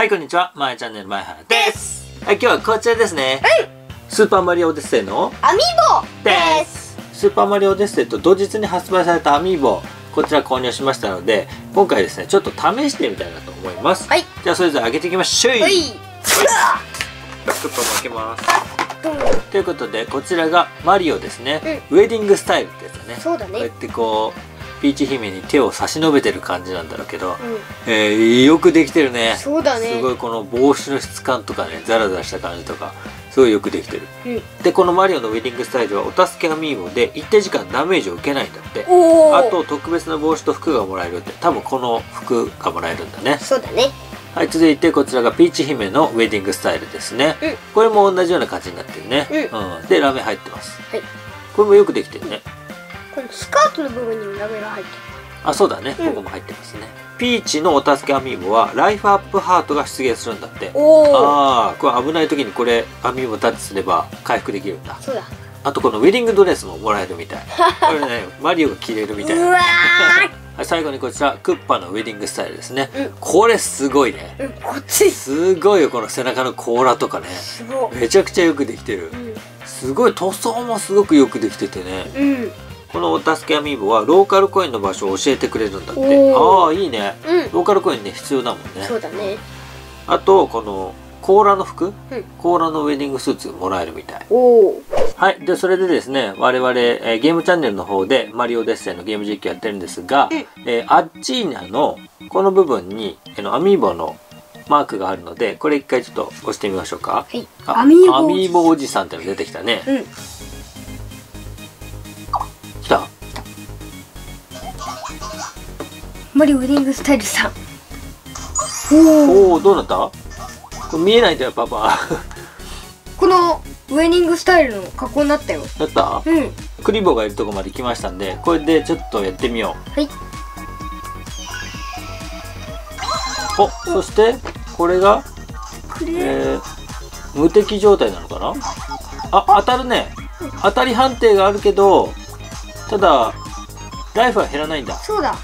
はい、こんにちは。まえチャンネル前原です。はい、今日はこちらですね。スーパーマリオオデッセイのアミーボです。スーパーマリオオデッセイと同日に発売されたアミーボ、こちら購入しましたので、今回ですね、ちょっと試してみたいなと思います。はい。じゃあ、それぞれ開けていきましょう。はいスーパー開けます。ということで、こちらがマリオですね。ウェディングスタイルってやつだね。そうだねこうやってこう、ピーチ姫に手を差し伸べてる感じなんだろうけど、うん。えー、よくできてるね。そうだね。すごいこの帽子の質感とかねザラザラした感じとかすごいよくできてる。うん。でこのマリオのウェディングスタイルはお助けアミーボで一定時間ダメージを受けないんだって。あと特別な帽子と服がもらえるって多分この服がもらえるんだね。そうだね。はい続いてこちらがピーチ姫のウェディングスタイルですね、うん。これも同じような感じになってるね、うでラメ入ってます。はい。これもよくできてるねこのスカートの部分にもラメが入ってあそうだね、うん。ここも入ってますね。ピーチのお助けアミーボはライフアップハートが出現するんだって。ああこれ危ない時にこれアミーボタッチすれば回復できるんだ。そうだ。あとこのウェディングドレスももらえるみたい。これねマリオが着れるみたいうなわはい最後にこちらクッパのウェディングスタイルですね、うん。これすごいね。ーうんこっち。すごいよこの背中の甲羅とかね。すごい。めちゃくちゃよくできてる。うん。すごい塗装もすごくよくできててね。うんこのお助けアミーボはローカルコインの場所を教えてくれるんだって。ああいいね。うん。ローカルコインね必要だもんね。そうだね。あとこの甲羅の服、うん。甲羅のウェディングスーツもらえるみたい。はい。で、それでですね、我々、えーゲームチャンネルの方で、マリオデッセイのゲーム実況やってるんですが、うん。えーアッチーナの、この部分に、あの、アミーボのマークがあるので、これ一回ちょっと押してみましょうか。はい。あアミーボアミーボおじさんっての出てきたね。うんマリオウェディングスタイルさん。おおどうなった？これ見えないんだよ、パパ。このウェディングスタイルの格好になったよ。やった？うん。はいクリボーがいるとこまで来ましたんで、これでちょっとやってみよう。お、そして、これが、これ。えー無敵状態なのかな？あ当たるね。当たり判定があるけどただライフは減らないんだ。そうだ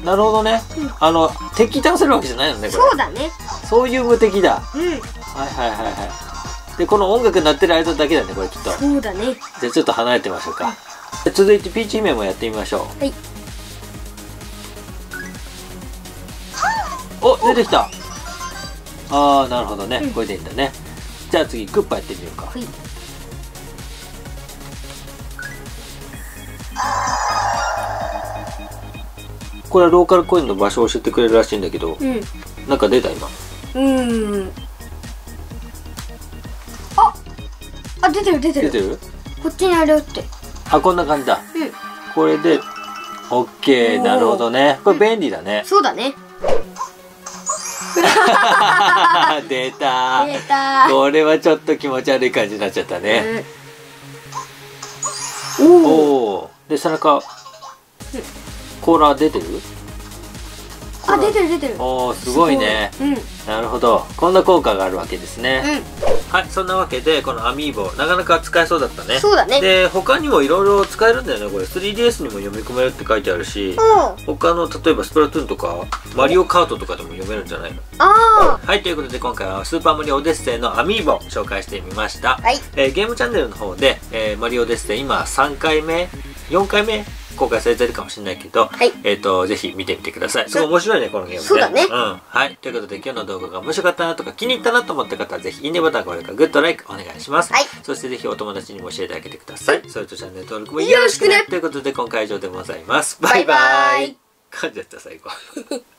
なるほどね、うん。あの敵倒せるわけじゃないのねこれ。そうだね。そういう無敵だ。うん。はいはいはいはい。でこの音楽鳴ってる間だけだねこれきっと。そうだね。じゃあちょっと離れてみましょうか。で続いてピーチ姫もやってみましょう。はい。お出てきた。ああなるほどね、うん。これでいいんだね。じゃあ次クッパやってみようか。はいこれはローカルコインの場所を教えてくれるらしいんだけど、うん。なんか出た今？うん。ああ出てる出てる。出てる？こっちにあるよって。あこんな感じだ。うん。これで OK なるほどね。これ便利だね。そうだね。出た。出た。これはちょっと気持ち悪い感じになっちゃったね、うん。おおおおー。で背中甲羅出てる？あ出てる出てる。おおすごいね。うんうん。なるほど。こんな効果があるわけですね、はいそんなわけでこのアミーボなかなか使えそうだったね。そうだね。で他にもいろいろ使えるんだよねこれ。3DS にも読み込めるって書いてあるしうん。他の例えばスプラトゥーンとかマリオカートとかでも読めるんじゃないの？あはいということで今回はスーパーマリオオデッセイのアミーボを紹介してみました、あはい。えーゲームチャンネルの方で、えーマリオオデッセイ今3回目？4回目？公開されてるかもしれないけど、はい。えっ、とぜひ見てみてください。すごい面白いねこのゲームね。そうだね。ん。はい。ということで今日の動画が面白かったなとか気に入ったなと思った方はぜひいいねボタン高評価グッドライクお願いします、はい。そしてぜひお友達にも教えてあげてください。それとチャンネル登録もよろしくね。ということで今回は以上でございます。バイバイ。バイバイ。噛んじゃった最後